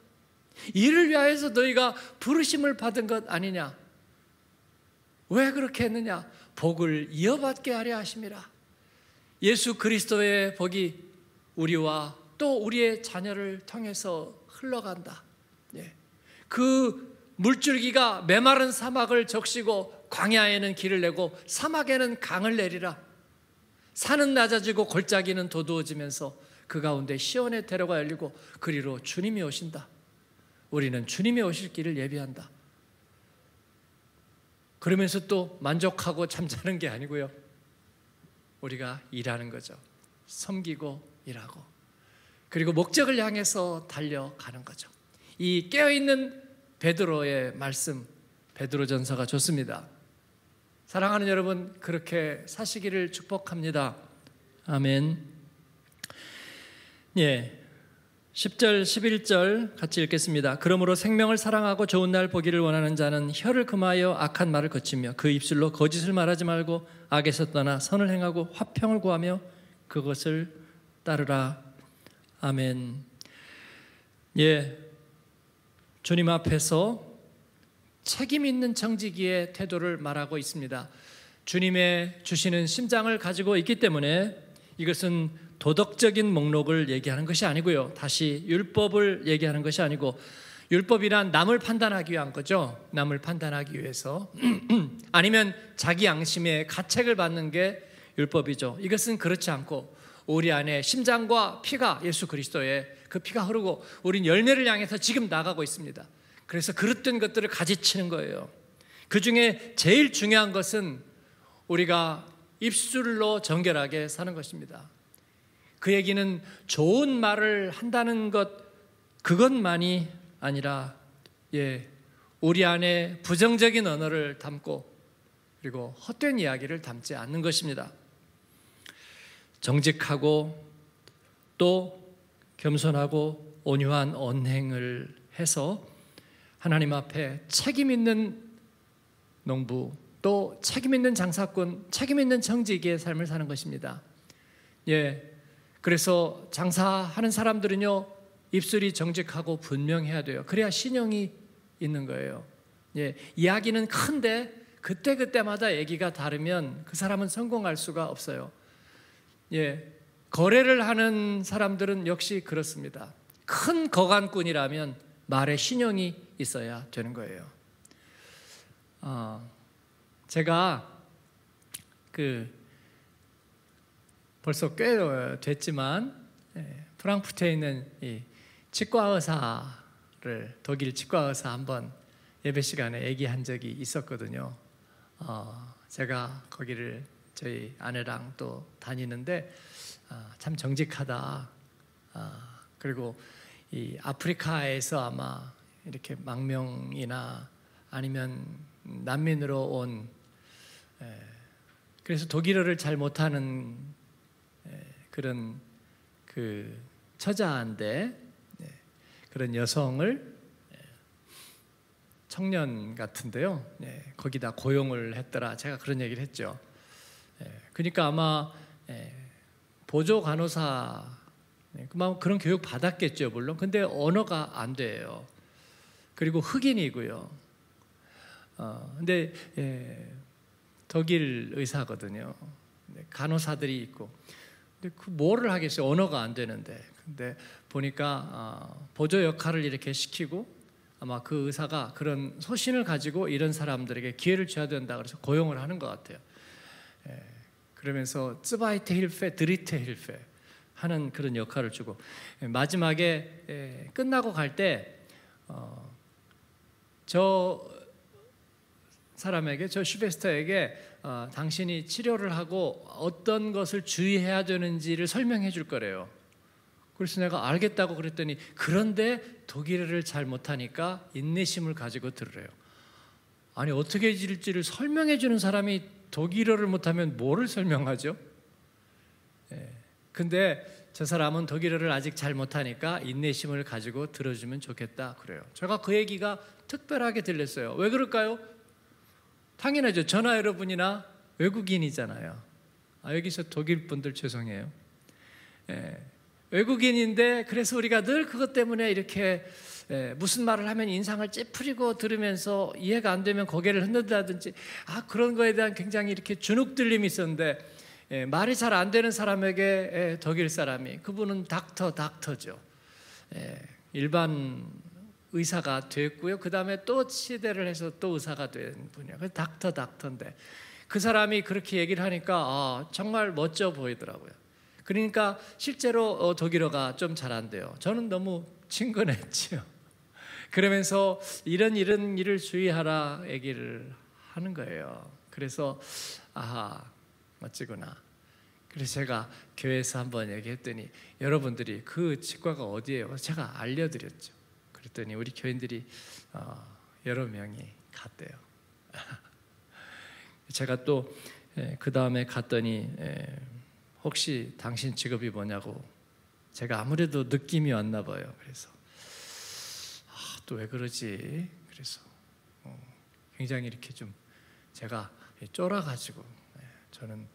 이를 위하여서 너희가 부르심을 받은 것 아니냐? 왜 그렇게 했느냐? 복을 이어받게 하려 하심이라. 예수 그리스도의 복이 우리와 또 우리의 자녀를 통해서 흘러간다. 예. 그 물줄기가 메마른 사막을 적시고 광야에는 길을 내고 사막에는 강을 내리라. 산은 낮아지고 골짜기는 도두어지면서 그 가운데 시온의 대로가 열리고 그리로 주님이 오신다. 우리는 주님이 오실 길을 예비한다. 그러면서 또 만족하고 잠자는 게 아니고요. 우리가 일하는 거죠. 섬기고 일하고. 그리고 목적을 향해서 달려가는 거죠. 이 깨어있는 베드로의 말씀, 베드로 전서가 좋습니다. 사랑하는 여러분, 그렇게 사시기를 축복합니다. 아멘. 예. 10절, 11절 같이 읽겠습니다. 그러므로 생명을 사랑하고 좋은 날 보기를 원하는 자는 혀를 금하여 악한 말을 거치며 그 입술로 거짓을 말하지 말고 악에서 떠나 선을 행하고 화평을 구하며 그것을 따르라. 아멘. 예. 주님 앞에서 책임 있는 정직기의 태도를 말하고 있습니다. 주님의 주시는 심장을 가지고 있기 때문에 이것은 도덕적인 목록을 얘기하는 것이 아니고요. 다시 율법을 얘기하는 것이 아니고 율법이란 남을 판단하기 위한 거죠. 남을 판단하기 위해서 아니면 자기 양심의 가책을 받는 게 율법이죠. 이것은 그렇지 않고 우리 안에 심장과 피가 예수 그리스도의 그 피가 흐르고 우린 열매를 향해서 지금 나가고 있습니다. 그래서 그릇된 것들을 가지치는 거예요. 그 중에 제일 중요한 것은 우리가 입술로 정결하게 사는 것입니다. 그 얘기는 좋은 말을 한다는 것, 그것만이 아니라, 예, 우리 안에 부정적인 언어를 담고, 그리고 헛된 이야기를 담지 않는 것입니다. 정직하고 또 겸손하고 온유한 언행을 해서 하나님 앞에 책임 있는 농부 또 책임 있는 장사꾼, 책임 있는 정직의 삶을 사는 것입니다. 예. 그래서 장사하는 사람들은요, 입술이 정직하고 분명해야 돼요. 그래야 신용이 있는 거예요. 예. 이야기는 큰데 그때그때마다 얘기가 다르면 그 사람은 성공할 수가 없어요. 예. 거래를 하는 사람들은 역시 그렇습니다. 큰 거간꾼이라면 말에 신용이 있어야 되는 거예요. 어, 제가 그 벌써 꽤 됐지만 예, 프랑크푸르트에 있는 이 치과 의사를 독일 치과 의사 한번 예배 시간에 얘기한 적이 있었거든요. 어, 제가 거기를 저희 아내랑 또 다니는데 어, 참 정직하다. 어, 그리고 이 아프리카에서 아마 이렇게 망명이나 아니면 난민으로 온 그래서 독일어를 잘 못하는 그런 그 처자인데 그런 여성을 청년 같은데요. 예, 거기다 고용을 했더라. 제가 그런 얘기를 했죠. 예, 그러니까 아마 예, 보조 간호사 예, 그만 그런 교육 받았겠죠, 물론. 근데 언어가 안 돼요. 그리고 흑인이고요. 어, 근데 예, 독일 의사거든요. 네, 간호사들이 있고. 근데 그 뭐를 하겠어요? 언어가 안 되는데. 근데 보니까 어, 보조 역할을 이렇게 시키고 아마 그 의사가 그런 소신을 가지고 이런 사람들에게 기회를 줘야 된다 그래서 고용을 하는 것 같아요. 예, 그러면서 쯔바이테 힐페, 드리테 힐페 하는 그런 역할을 주고 예, 마지막에 예, 끝나고 갈때저 어, 사람에게 저 슈베스터에게 어, 당신이 치료를 하고 어떤 것을 주의해야 되는지를 설명해 줄 거래요. 그래서 내가 알겠다고 그랬더니 그런데 독일어를 잘 못하니까 인내심을 가지고 들으래요. 아니 어떻게 해질지를 설명해 주는 사람이 독일어를 못하면 뭐를 설명하죠? 예. 근데 저 사람은 독일어를 아직 잘 못하니까 인내심을 가지고 들어주면 좋겠다 그래요. 제가 그 얘기가 특별하게 들렸어요. 왜 그럴까요? 당연하죠. 전화 여러분이나 외국인이잖아요. 아, 여기서 독일 분들 죄송해요. 예. 외국인인데 그래서 우리가 늘 그것 때문에 이렇게 예, 무슨 말을 하면 인상을 찌푸리고 들으면서 이해가 안 되면 고개를 흔든다든지 아 그런 거에 대한 굉장히 이렇게 주눅 들림이 있었는데 예, 말이 잘 안 되는 사람에게 예, 독일 사람이 그분은 닥터 닥터죠. 예, 일반 의사가 됐고요. 그 다음에 또 치대를 해서 또 의사가 된 분이에요. 그 닥터 닥터인데 그 사람이 그렇게 얘기를 하니까 아, 정말 멋져 보이더라고요. 그러니까 실제로 어, 독일어가 좀잘안 돼요. 저는 너무 친근했죠. 그러면서 이런 이런 일을 주의하라 얘기를 하는 거예요. 그래서 아하 멋지구나. 그래서 제가 교회에서 한번 얘기했더니 여러분들이 그 치과가 어디예요? 제가 알려드렸죠. 그랬더니 우리 교인들이 어, 여러 명이 갔대요. 제가 또그 예, 다음에 갔더니 예, 혹시 당신 직업이 뭐냐고 제가 아무래도 느낌이 왔나 봐요. 그래서 아, 또 왜 그러지? 그래서 어, 굉장히 이렇게 좀 제가 쫄아가지고 예, 저는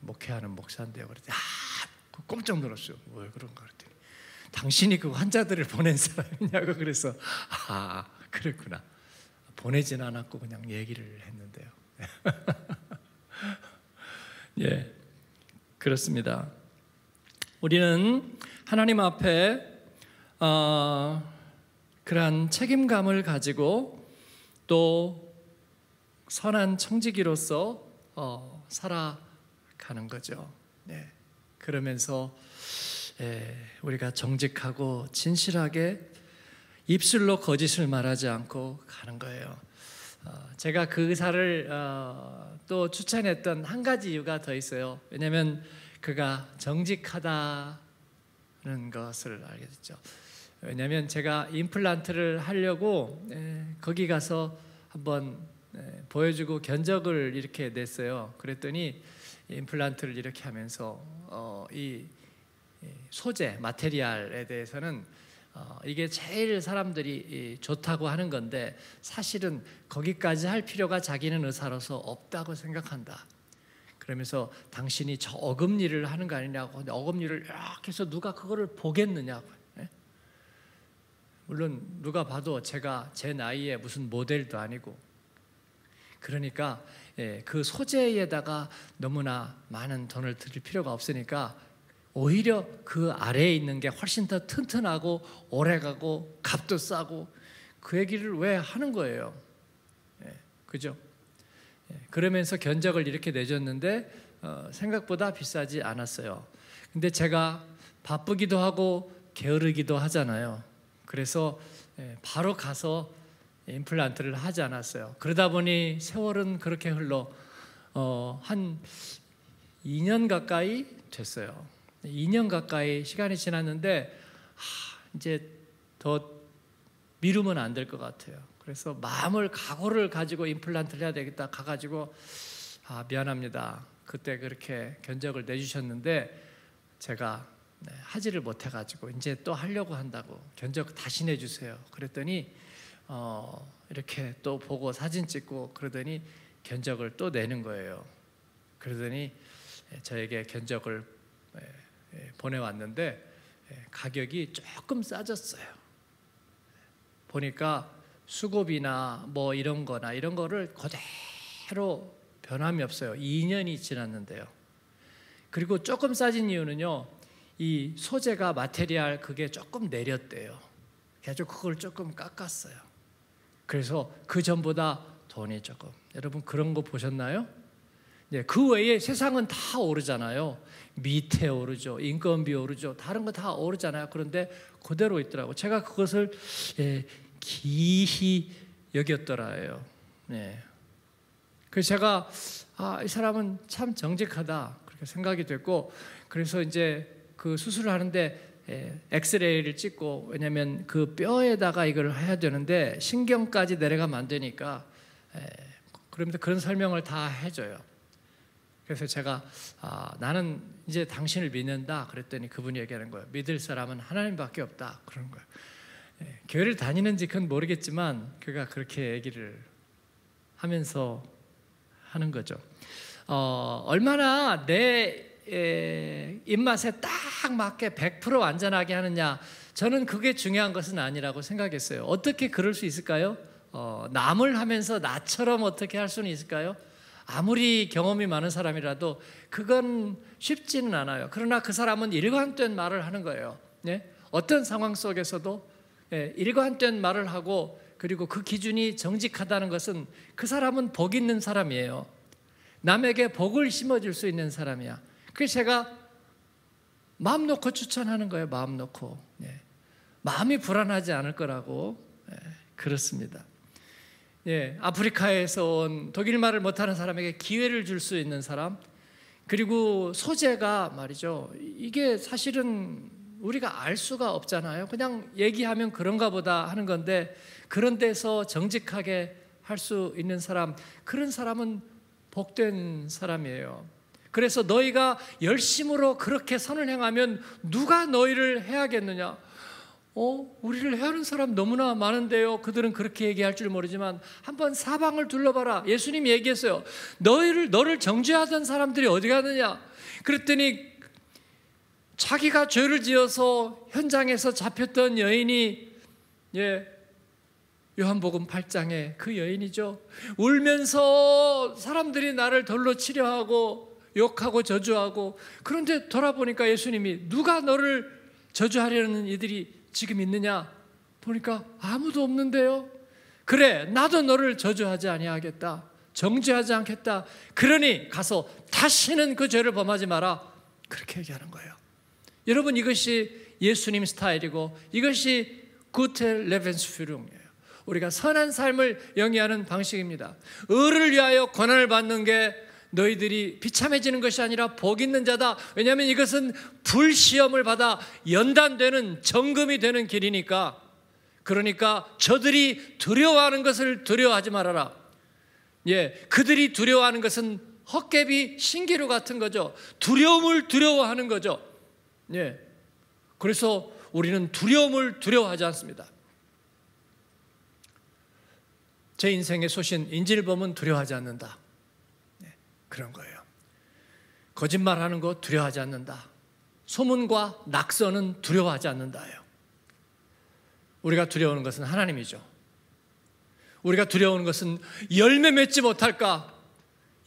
목회하는 목사인데요. 그랬더니 아 깜짝 놀랐어요. 왜 그런가 그랬더니 당신이 그 환자들을 보낸 사람이냐고 그래서 아 그랬구나. 보내진 않았고 그냥 얘기를 했는데요. 예, 그렇습니다. 우리는 하나님 앞에 어, 그러한 책임감을 가지고 또 선한 청지기로서 어, 살아가는 거죠. 네. 그러면서 예, 우리가 정직하고 진실하게 입술로 거짓을 말하지 않고 가는 거예요. 어, 제가 그 의사를 어, 또 추천했던 한 가지 이유가 더 있어요. 왜냐하면 그가 정직하다는 것을 알게 됐죠. 왜냐하면 제가 임플란트를 하려고 예, 거기 가서 한번 예, 보여주고 견적을 이렇게 냈어요. 그랬더니 임플란트를 이렇게 하면서 어, 이 소재 마테리얼에 대해서는 어, 이게 제일 사람들이 좋다고 하는 건데 사실은 거기까지 할 필요가 자기는 의사로서 없다고 생각한다. 그러면서 당신이 저 어금니를 하는 거 아니냐고 근데 어금니를 이렇게 해서 누가 그거를 보겠느냐고 예? 물론 누가 봐도 제가 제 나이에 무슨 모델도 아니고 그러니까 예, 그 소재에다가 너무나 많은 돈을 들일 필요가 없으니까 오히려 그 아래에 있는 게 훨씬 더 튼튼하고 오래가고 값도 싸고 그 얘기를 왜 하는 거예요? 예, 그죠? 예, 그러면서 견적을 이렇게 내줬는데 어, 생각보다 비싸지 않았어요. 근데 제가 바쁘기도 하고 게으르기도 하잖아요. 그래서 예, 바로 가서 임플란트를 하지 않았어요. 그러다 보니 세월은 그렇게 흘러 어, 한 2년 가까이 됐어요. 2년 가까이 시간이 지났는데 하, 이제 더 미루면 안 될 것 같아요. 그래서 마음을 각오를 가지고 임플란트를 해야 되겠다 가가지고 아 미안합니다. 그때 그렇게 견적을 내주셨는데 제가 네, 하지를 못해가지고 이제 또 하려고 한다고 견적 다시 내주세요. 그랬더니 어, 이렇게 또 보고 사진 찍고 그러더니 견적을 또 내는 거예요. 그러더니 저에게 견적을 보내왔는데 가격이 조금 싸졌어요. 보니까 수급이나 뭐 이런 거나 이런 거를 그대로 변함이 없어요. 2년이 지났는데요. 그리고 조금 싸진 이유는요. 이 소재가 마테리얼 그게 조금 내렸대요. 그래서 그걸 조금 깎았어요. 그래서 그 전보다 돈이 조금. 여러분 그런 거 보셨나요? 네, 그 외에 세상은 다 오르잖아요. 밑에 오르죠. 인건비 오르죠. 다른 거 다 오르잖아요. 그런데 그대로 있더라고. 제가 그것을 예, 기히 여겼더라요. 네. 그래서 제가 아, 이 사람은 참 정직하다 그렇게 생각이 됐고 그래서 이제 그 수술을 하는데 예, 엑스레이를 찍고 왜냐하면 그 뼈에다가 이걸 해야 되는데 신경까지 내려가면 안 되니까 예, 그러면서 그런 설명을 다 해줘요. 그래서 제가 아, 나는 이제 당신을 믿는다 그랬더니 그분이 얘기하는 거예요. 믿을 사람은 하나님밖에 없다 그러는 거예요. 예, 교회를 다니는지 그건 모르겠지만 그가 그렇게 얘기를 하면서 하는 거죠. 어, 얼마나 내 에, 입맛에 딱 맞게 100% 안전하게 하느냐 저는 그게 중요한 것은 아니라고 생각했어요. 어떻게 그럴 수 있을까요? 어, 남을 하면서 나처럼 어떻게 할 수는 있을까요? 아무리 경험이 많은 사람이라도 그건 쉽지는 않아요. 그러나 그 사람은 일관된 말을 하는 거예요. 네? 어떤 상황 속에서도 예, 일관된 말을 하고 그리고 그 기준이 정직하다는 것은 그 사람은 복 있는 사람이에요. 남에게 복을 심어줄 수 있는 사람이야. 그래서 제가 마음 놓고 추천하는 거예요. 마음 놓고. 예. 마음이 불안하지 않을 거라고. 예, 그렇습니다. 예, 아프리카에서 온 독일 말을 못하는 사람에게 기회를 줄 수 있는 사람, 그리고 소재가 말이죠. 이게 사실은 우리가 알 수가 없잖아요. 그냥 얘기하면 그런가 보다 하는 건데, 그런 데서 정직하게 할 수 있는 사람, 그런 사람은 복된 사람이에요. 그래서 너희가 열심으로 그렇게 선을 행하면 누가 너희를 해야겠느냐? 어, 우리를 해하는 사람 너무나 많은데요. 그들은 그렇게 얘기할 줄 모르지만 한번 사방을 둘러봐라. 예수님 얘기했어요. 너희를 너를 정죄하던 사람들이 어디 가느냐? 그랬더니 자기가 죄를 지어서 현장에서 잡혔던 여인이 예, 요한복음 8장에 그 여인이죠. 울면서 사람들이 나를 돌로 치려 하고 욕하고 저주하고 그런데 돌아보니까 예수님이 누가 너를 저주하려는 이들이 지금 있느냐 보니까 아무도 없는데요. 그래 나도 너를 저주하지 아니하겠다. 정죄하지 않겠다. 그러니 가서 다시는 그 죄를 범하지 마라. 그렇게 얘기하는 거예요. 여러분 이것이 예수님 스타일이고 이것이 구텔 레벤스퓨룽이에요. 우리가 선한 삶을 영위하는 방식입니다. 의를 위하여 권한을 받는 게 너희들이 비참해지는 것이 아니라 복 있는 자다. 왜냐하면 이것은 불시험을 받아 연단되는 정금이 되는 길이니까. 그러니까 저들이 두려워하는 것을 두려워하지 말아라. 예, 그들이 두려워하는 것은 헛개비 신기루 같은 거죠. 두려움을 두려워하는 거죠. 예. 그래서 우리는 두려움을 두려워하지 않습니다. 제 인생의 소신 인질범은 두려워하지 않는다. 그런 거예요. 거짓말하는 거 두려워하지 않는다. 소문과 낙서는 두려워하지 않는다예요. 우리가 두려워하는 것은 하나님이죠. 우리가 두려워하는 것은 열매 맺지 못할까?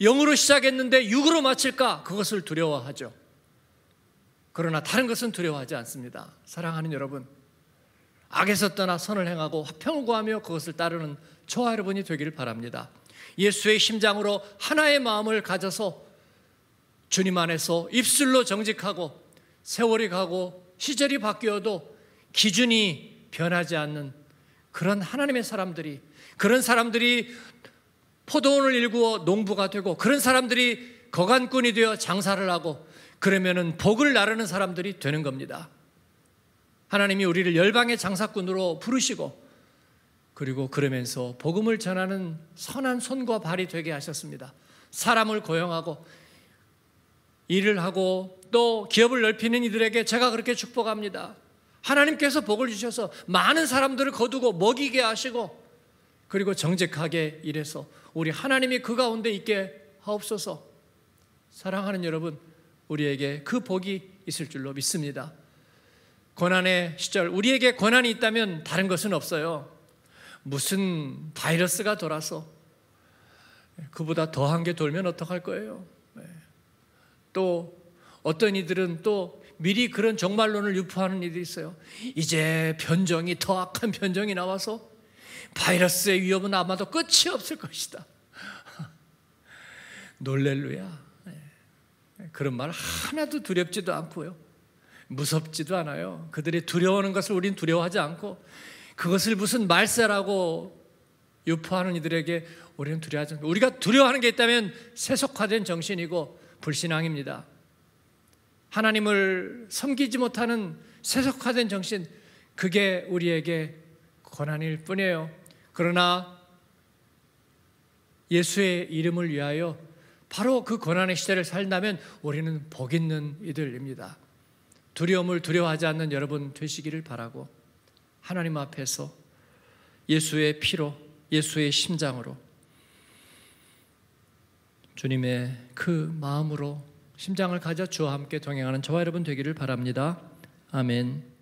영으로 시작했는데 육으로 마칠까? 그것을 두려워하죠. 그러나 다른 것은 두려워하지 않습니다. 사랑하는 여러분, 악에서 떠나 선을 행하고 화평을 구하며 그것을 따르는 저와 여러분이 되기를 바랍니다. 예수의 심장으로 하나의 마음을 가져서 주님 안에서 입술로 정직하고 세월이 가고 시절이 바뀌어도 기준이 변하지 않는 그런 하나님의 사람들이 그런 사람들이 포도원을 일구어 농부가 되고 그런 사람들이 거간꾼이 되어 장사를 하고 그러면은 복을 나르는 사람들이 되는 겁니다. 하나님이 우리를 열방의 장사꾼으로 부르시고 그리고 그러면서 복음을 전하는 선한 손과 발이 되게 하셨습니다. 사람을 고용하고 일을 하고 또 기업을 넓히는 이들에게 제가 그렇게 축복합니다. 하나님께서 복을 주셔서 많은 사람들을 거두고 먹이게 하시고 그리고 정직하게 일해서 우리 하나님이 그 가운데 있게 하옵소서. 사랑하는 여러분, 우리에게 그 복이 있을 줄로 믿습니다. 고난의 시절, 우리에게 고난이 있다면 다른 것은 없어요. 무슨 바이러스가 돌아서 그보다 더한 게 돌면 어떡할 거예요? 네. 또 어떤 이들은 또 미리 그런 정말론을 유포하는 이들이 있어요. 이제 변종이 더 악한 변종이 나와서 바이러스의 위험은 아마도 끝이 없을 것이다. 놀렐루야. 네. 그런 말 하나도 두렵지도 않고요. 무섭지도 않아요. 그들이 두려워하는 것을 우린 두려워하지 않고 그것을 무슨 말세라고 유포하는 이들에게 우리는 두려워하지 않고 우리가 두려워하는 게 있다면 세속화된 정신이고 불신앙입니다. 하나님을 섬기지 못하는 세속화된 정신 그게 우리에게 고난일 뿐이에요. 그러나 예수의 이름을 위하여 바로 그 고난의 시대를 살다면 우리는 복 있는 이들입니다. 두려움을 두려워하지 않는 여러분 되시기를 바라고 하나님 앞에서 예수의 피로 예수의 심장으로 주님의 그 마음으로 심장을 가져 주와 함께 동행하는 저와 여러분 되기를 바랍니다. 아멘.